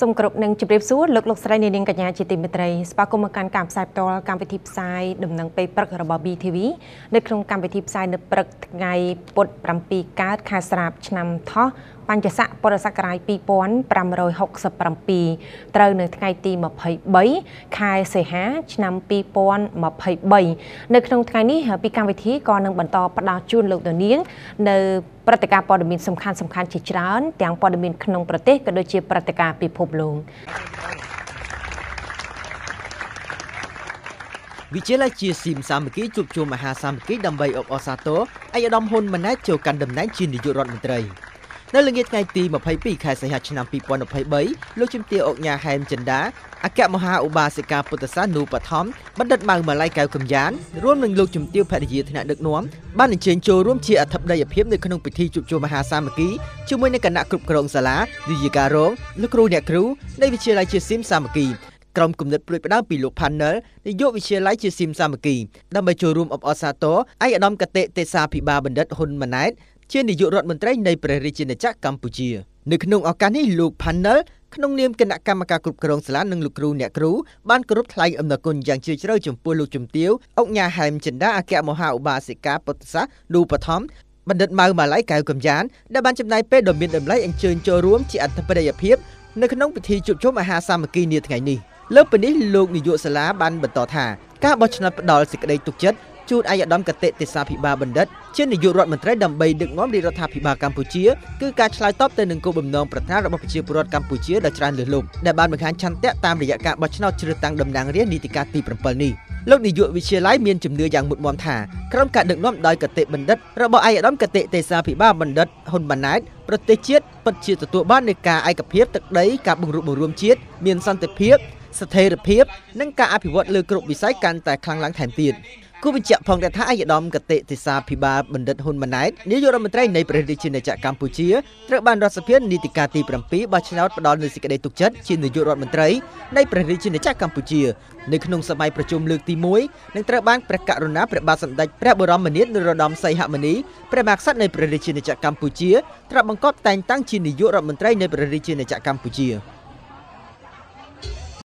សូមគោរពនឹងជម្រាបសួរលោកលោកស្រីនាងកញ្ញាជាទីមេត្រីស្វាគមន៍មកកាន់ការផ្សាយផ្ទាល់កម្មវិធីផ្សាយដំណឹងពេលព្រឹករបស់ BTV នៅក្នុងកម្មវិធីផ្សាយនៅព្រឹកថ្ងៃពុធ7កើតខែស្រាបឆ្នាំថោះបញ្ញស័កពុរសករាជ2567ត្រូវនៅថ្ងៃទី23ខែសីហាឆ្នាំ2023នៅក្នុងថ្ងៃនេះពីកម្មវិធីក៏នឹងបន្តផ្ដល់ជូនលោកនាងនៅ ព្រឹត្តិការណ៍ព័ត៌មានសំខាន់សំខាន់ជាច្រើនទាំងព័ត៌មានក្នុងប្រទេសក៏ដូចជាព្រឹត្តិការណ៍ពិភពលោកវិជាលាជាស៊ីមសាមគ្គីជួបជុំមហាសាមគ្គីដើម្បីអបអរសាទរឯកឧត្តមហ៊ុនម៉ាណែតចូលកាន់តំណែងជានាយករដ្ឋមន្ត្រី នៅល្ងាចថ្ងៃទី22ខែសីហាឆ្នាំ2023លោកជំទាវអុកញ៉ាហែមចិន្តាអគ្គមហាឧបាសិកាពុទ្ធសាសនូបឋមបណ្ឌិតម៉ៅម៉ាឡៃកៅកំយ៉ានរួមនឹងលោកជំទាវភរិយាថ្នាក់ដឹកនាំបានអញ្ជើញចូលរួមជាអធិបតីភាពនៅក្នុងពិធីជួបជុំមហាសាមគ្គីជាមួយនឹងគណៈគ្រប់គ្រងសាលាវិជាការរងលោកគ្រូអ្នកគ្រូនៃវិទ្យាល័យជាស៊ីមសាមគ្គីក្រុមគំនិតព្រួយផ្ដើមពីលោក Panel នាយកវិទ្យាល័យជាស៊ីមសាមគ្គីដើម្បីចូលរួមអបអរសាទរឯកឧត្តមកតេទេសាភិបាលបណ្ឌិតហ៊ុនម៉ាណែត ជានាយករដ្ឋមន្ត្រីនៃព្រះរាជាណាចក្រកម្ពុជានៅក្នុងឱកាសនេះលោក Panel ក្នុងនាមគណៈកម្មការគ្រប់គ្រងសាលានិងលោកគ្រូអ្នកគ្រូបានគោរពថ្លែងអំណរគុណយ៉ាងជ្រាលជ្រៅចំពោះលោកជំទាវអុកញ៉ាហែមចិន្តាអគ្គមហាឧបាសិកាពុទ្ធសាសនូបឋមបណ្ឌិតម៉ៅម៉ាឡៃកៅកំយ៉ានដែលបានចំណាយពេលដ៏មានតម្លៃអញ្ជើញចូលរួមជាអធិបតីភាពនៅក្នុងពិធីជួបជុំអាហារសាមគ្គីនាថ្ងៃនេះលើពីនេះលោកនាយកសាលាបានបន្តថាការបោះឆ្នោតផ្ដាល់សេចក្តីទុកចិត្ត ជូនឯកឧត្តមកតេទេសាភិបាលបណ្ឌិតជានាយករដ្ឋមន្ត្រីដើម្បីដឹកនាំរាជរដ្ឋាភិបាលកម្ពុជាគឺការឆ្លើយតបទៅនឹងគោលបំណងប្រាថ្នារបស់ប្រជាពលរដ្ឋកម្ពុជាដ៏ច្រើនលើសលប់ដែលបានបង្ហាញឆន្ទៈតាមរយៈការបោះឆ្នោតជ្រើសតាំងតំណាងរាស្ត្រនីតិកាលទី7នេះលោកនាយកវិទ្យាល័យមានជំនឿយ៉ាងមុតមមថាក្រុមការដឹកនាំដោយកតេបណ្ឌិតរបស់ឯកឧត្តមកតេទេសាភិបាលបណ្ឌិតហ៊ុនម៉ាណែតប្រទេសជាតិពិតជាទទួលបាននូវការឯកភាពទឹកដីការបង្រួបបង្រួមជាតិមានសន្តិភាព ស្ថិរភាពនិងការអភិវឌ្ឍលើគ្រប់វិស័យកាន់តែខ្លាំងឡើងថែមទៀតគូបញ្ជាក់ផងដែរថាអាយដាមកតេទិសាភិបាលបណ្ឌិតហ៊ុនម៉ាណែតនាយករដ្ឋមន្ត្រីនៃព្រះរាជាណាចក្រកម្ពុជាត្រូវបានរដ្ឋសភានីតិកាលទី7បោះឆ្នោតផ្ដល់នូវសេចក្តីទុកចិត្តជានាយករដ្ឋមន្ត្រីនៃព្រះរាជាណាចក្រកម្ពុជានៅក្នុងសម័យប្រជុំលើកទី1នឹងត្រូវបានព្រះករុណាព្រះបាទសម្ដេចព្រះបរមនាថនរោត្តមសីហមុនីព្រះមហាក្សត្រនៃព្រះរាជាណាចក្រកម្ពុជាត្រាប់បង្គាប់តែងតាំងជានាយករដ្ឋមន្ត្រីនៃព្រះរាជាណាចក្រកម្ពុជា